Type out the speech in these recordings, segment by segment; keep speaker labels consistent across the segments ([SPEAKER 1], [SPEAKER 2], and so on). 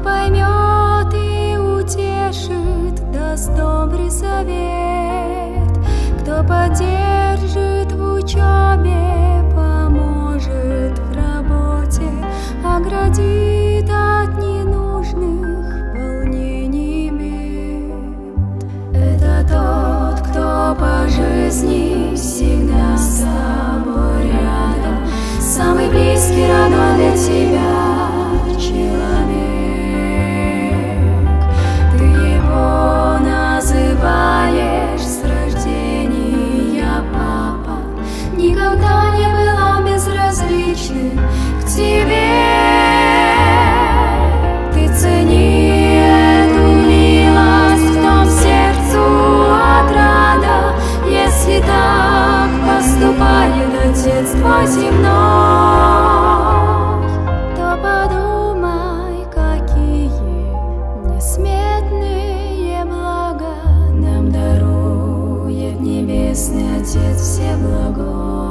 [SPEAKER 1] Поймет и утешит, даст добрый совет, Кто поддержит твой земной, то подумай, какие несметные блага нам дарует Небесный Отец Всеблагой.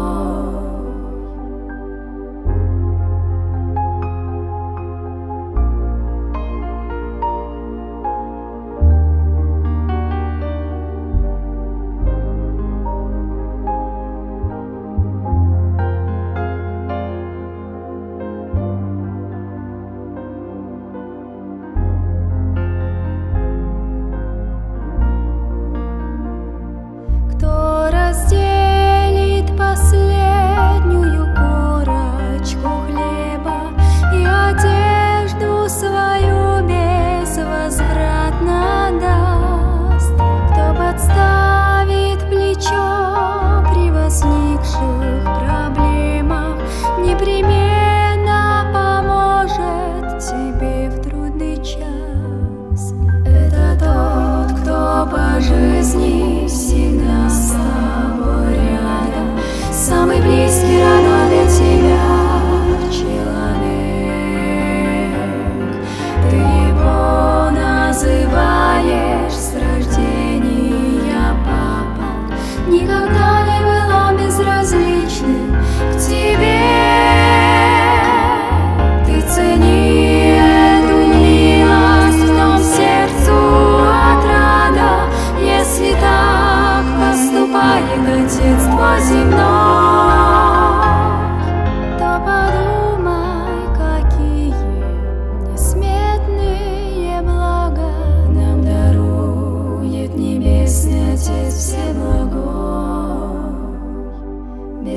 [SPEAKER 1] Жизни всегда с тобой рядом, самый близкий родной тебя человек. Ты его называешь с рождения папа, никогда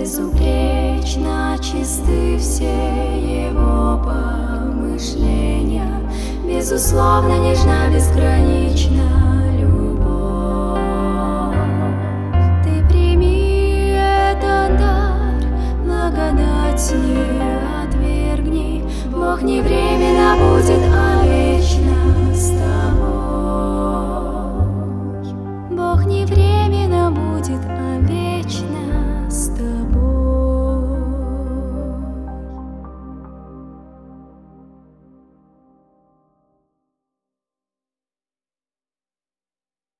[SPEAKER 1] Безупречно чисты все его помышления, Безусловно, нежна, безгранична Бог не временно будет, а вечно с тобой. Бог не временно будет, а вечно